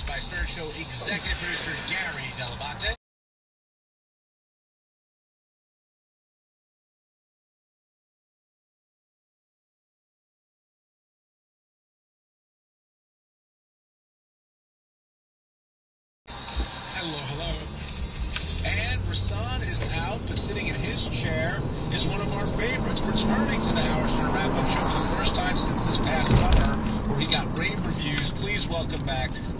is by Stern Show executive producer Gary Dell'Abate. Hello, hello. And Rasan is out, but sitting in his chair is one of our favorites, returning to the Howard Stern wrap-up show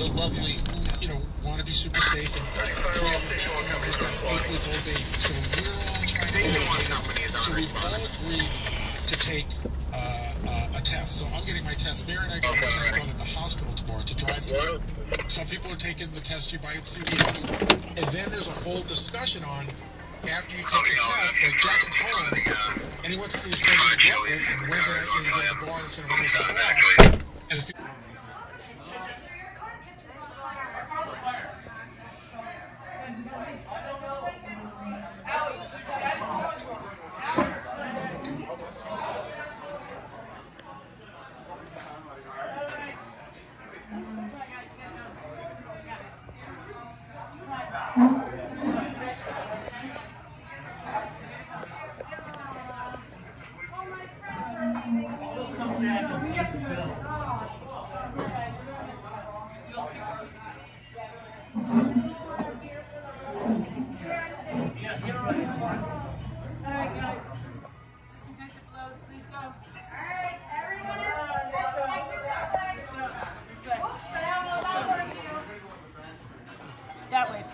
the lovely, you know, want to be super safe. And a family member who's got an eight-week-old baby, so we're all trying to him. So we've all agreed to take uh, uh, a test. So I'm getting my test. Mary and I got our test done at the hospital tomorrow to drive through. Some people are taking the test you buy at CVS. And then there's a whole discussion on after you take the test, like Jackson's home, and he wants to see his friends in the with, and Wednesday night you go to the bar, that's in the bar. And the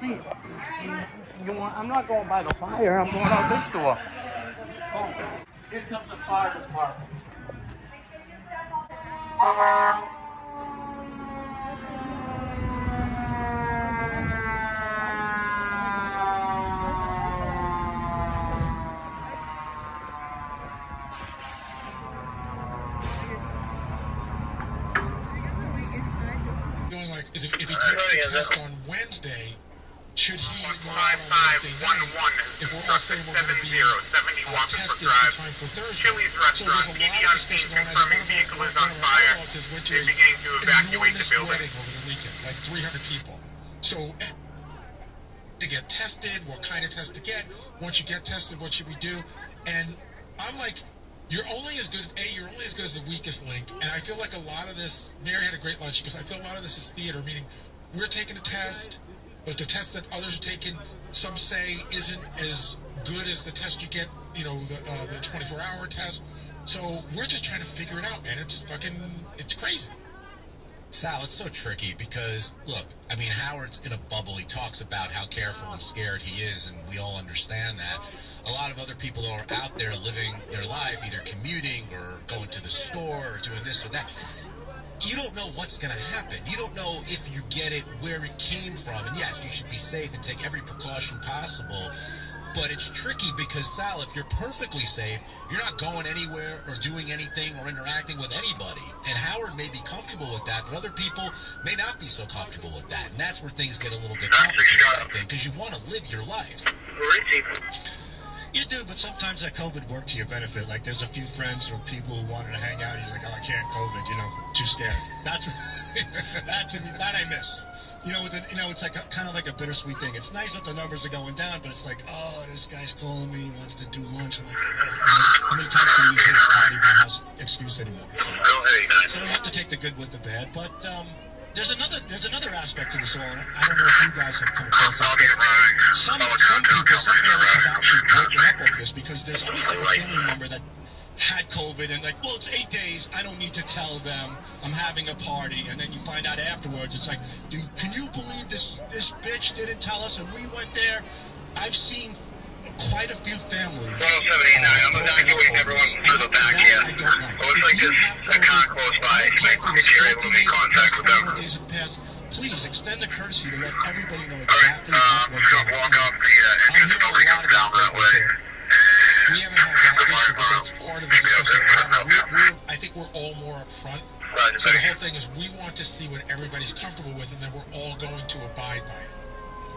please. You want, I'm not going by the fire. I'm going out this door. Here comes the fire department. feeling like is if, if he takes the test on Wednesday, should he go out on Wednesday night if we're all saying we're going to be uh, tested in time for Thursday? So there's a lot of discussion going on. One of our, one of our relatives went to a, enormous wedding over the weekend, like 300 people. So to get tested, what kind of test to get? Once you get tested, what should we do? And I'm like, you're only as good. A, you're only as good as the weakest link. And I feel like a lot of this. Mary had a great lunch because I feel a lot of this is theater. Meaning, we're taking a test, but the test that others are taking, some say isn't as good as the test you get. You know, the uh, the 24 hour test. So we're just trying to figure it out, man. It's fucking. It's crazy. Sal, it's so tricky because, look, I mean, Howard's in a bubble. He talks about how careful and scared he is, and we all understand that. A lot of other people are out there living their life, either commuting or going to the store or doing this or that. You don't know what's going to happen. You don't know if you get it, where it came from. And yes, you should be safe and take every precaution possible. But it's tricky because, Sal, if you're perfectly safe, you're not going anywhere or doing anything or interacting with anybody. And Howard may be comfortable with that, but other people may not be so comfortable with that. And that's where things get a little bit complicated, I think, because you want to live your life. You do, but sometimes that COVID worked to your benefit. Like there's a few friends or people who wanted to hang out. You're like, oh, I can't COVID, you know, too scared. That's that's that I miss. You know, with the, you know, it's like a, kind of like a bittersweet thing. It's nice that the numbers are going down, but it's like, oh, this guy's calling me, he wants to do lunch. I'm like, how many times can you use it? Not leaving the house excuse anymore. So, so you have to take the good with the bad. But um, there's another there's another aspect to this all. I don't know if you guys have come across this, but some some people, some families have actually broken up over this because there's always like a family member that had COVID and like, well, it's eight days. I don't need to tell them I'm having a party, and then you find out afterwards. It's like, dude, can you believe this this bitch didn't tell us and we went there? I've seen quite a few families. 1279, I'm broken not up going over everyone this. through the back, that yeah. I don't like. It looks like there's a con close by. I don't if it was If you're able to make contact passed, with them. days have passed. Please extend the courtesy to let everybody know Alright, exactly um, what we're doing. gonna walk up the, uh, I'm exit hearing a lot of down that that way. too. We haven't had that issue, but that's part of the discussion we're having. We're, we're, I think we're all more upfront. Roger, So the whole thing is we want to see what everybody's comfortable with, and then we're all going to abide by it.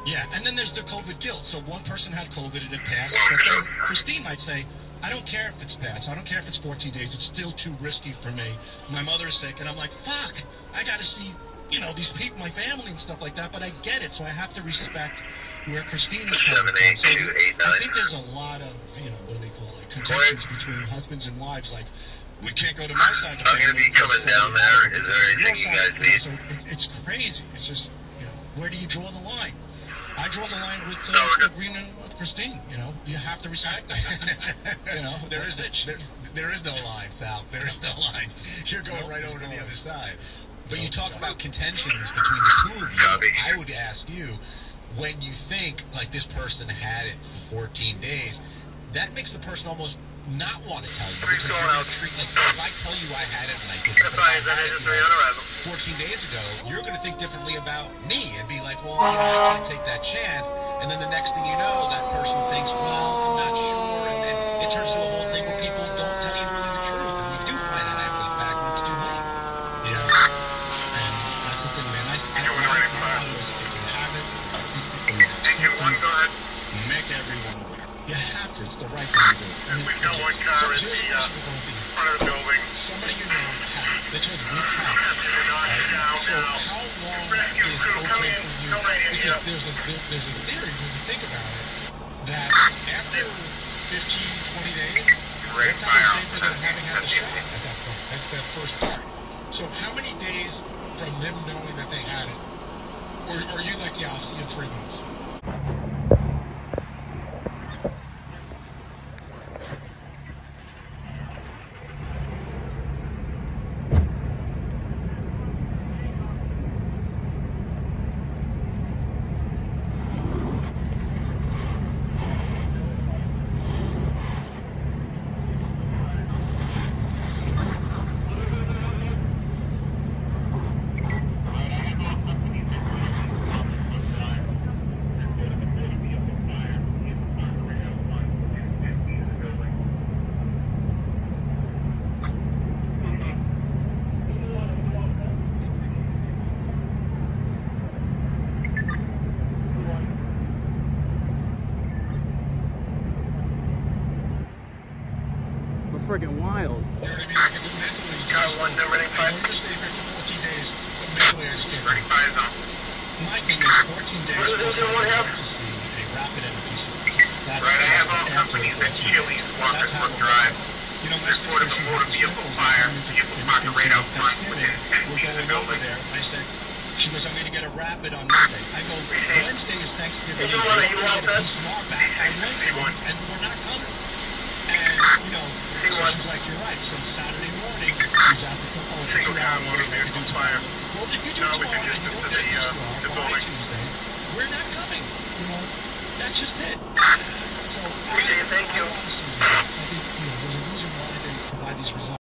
Yeah, and then there's the COVID guilt. So one person had COVID and it passed, but then Christine might say, I don't care if it's passed. I don't care if it's 14 days. It's still too risky for me. My mother's sick, and I'm like, fuck, I got to see you know, these people, my family and stuff like that, but I get it, so I have to respect where Christine is coming from. So eight, I think there's a lot of, you know, what do they call it, contentions between husbands and wives, like, we can't go to my side of the oh, I'm gonna family. be coming down there. Is there to anything you guys know, need? So it, it's crazy. It's just, you know, where do you draw the line? I draw the line with uh, No, we're good. with Christine. You know, you have to respect that. you know, There is bitch. there, there is no line, Sal. There is no line. You're going Nope, right over to the other side. But you talk about contentions between the two of you. I would ask you, when you think like this person had it for 14 days, that makes the person almost not want to tell you because you're going to treat like if I tell you I had it and I didn't, but if I had it, you know, 14 days ago, you're going to think differently about me and like, well, you know, I can't take that chance. And then the next thing you know, that person thinks, well, the right thing to do. And it, We know is. what So here's the, uh, question for both of you. front of the building. Somebody you know had. They told you we've had it. Now, So how long is okay for you? right in, Because there's a there, there's a theory when you think about it that after 15, 20 days, they're probably safer than having had the shot at that point, that, that first part. So how many days from them knowing that they had it, or, or are you like, yeah, I'll see you in three months? Freaking wild. You know what I mean? Like it's mentally, you Got just one, go, number I know five. you're safe after 14 days, but mentally I just can't breathe. Thirty-five zone. My thing is 14 days What is it plus I would have? to see a rapid and a PCR test. That's, Right, I have all companies at 14 Chili's, days. Walker That's how Brook we're Drive. You know, my Report sister, of a motor the vehicle sniffles fire. and coming into, Vehicle in, into right front Thanksgiving. within 10 We're feet of going the over building. there. I said, she goes, I'm going to get a rapid on Monday. I go, Wednesday is Thanksgiving Eve. Is it You're one not of you going to get a out there? PCR back on Wednesday, and we're not coming. And, you know, so she's like, you're right. So Saturday morning, she's at the club. Oh, it's a two-hour wait. I could do tomorrow. Well, if you do it tomorrow and you don't get a disco uh, by Tuesday, we're not coming. You know, that's just it. So, I, thank I, you. Honestly, I think, you know, there's a reason why they provide these results.